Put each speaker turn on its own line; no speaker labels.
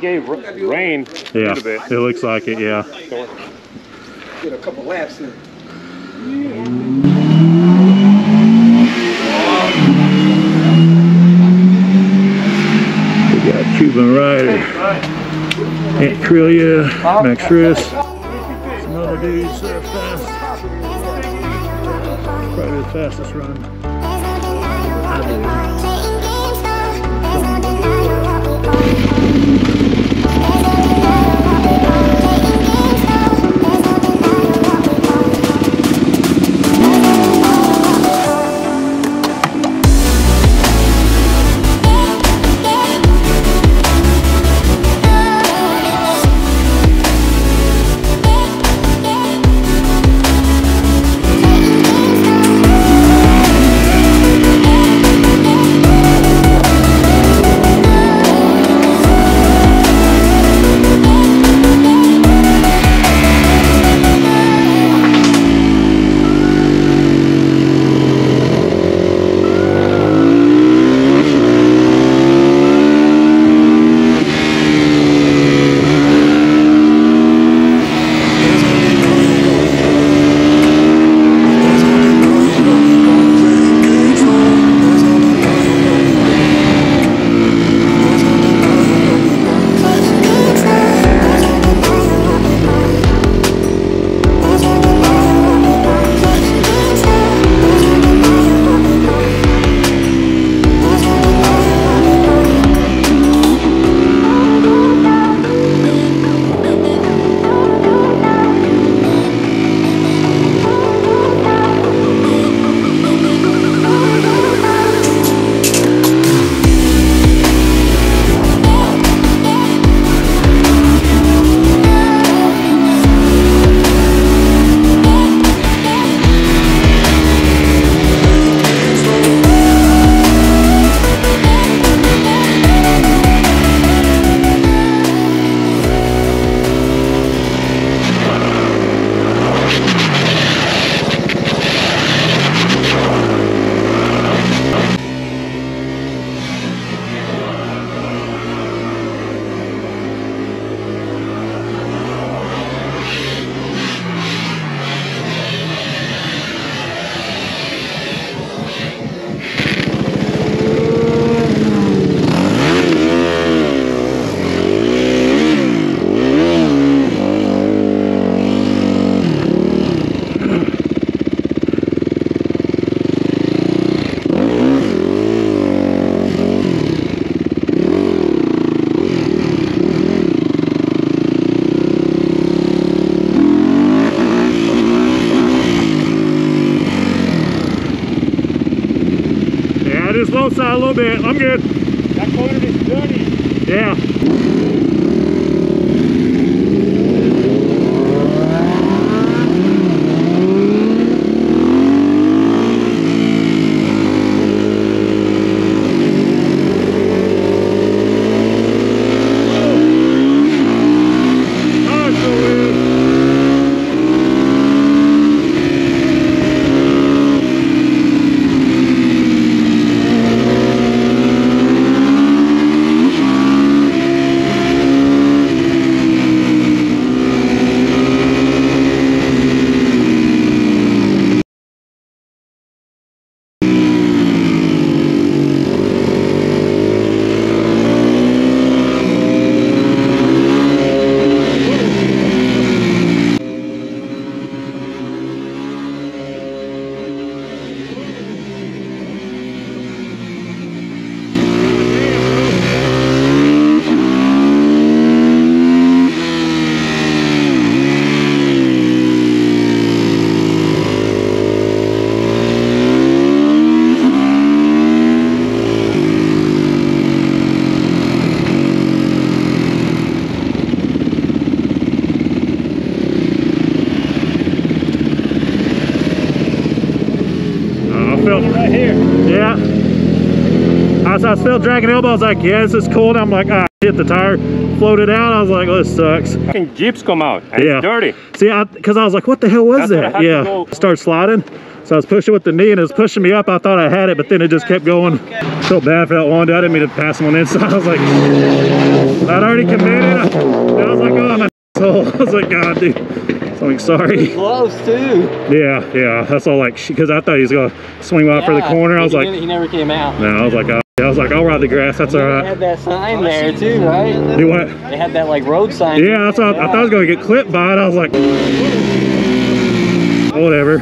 rain a
Yeah,
little bit.
it looks like it, yeah.
Get a couple laps in.
We got Cuban Rider, Antprilia, Max Wrist, some other dudes that are fast. Probably the fastest run. Yeah, I just low side a little bit. I'm good.
That corner is dirty.
Yeah. Oh, it's so weird. Uh, I felt
Right here.
Yeah. I was, I was still dragging elbow. I was like, yeah, this is cold. I'm like, ah, hit the tire, floated out. I was like, oh, this sucks.
Fucking jeeps come out and
Yeah.
it's dirty.
See, I, because I, was like, what the hell was
That's
that? Yeah. Start sliding. So I was pushing with the knee and it was pushing me up. I thought I had it, but then it just kept going. Felt bad for that one dude. I didn't mean to pass him on the inside. I was like, I'd already committed. I was like, oh, my asshole. I was like, God, dude. So I'm like, sorry.
Close too.
Yeah, yeah. That's all like, because I thought he was going to swing off for the corner. I was
he
like,
he never came out.
no, I was like, oh. I was like, I'll ride the grass. That's all right.
They had that sign there too, right?
Do what?
They had that like road sign.
Yeah, that's what I, I thought I was going to get clipped by it. I was like, whatever.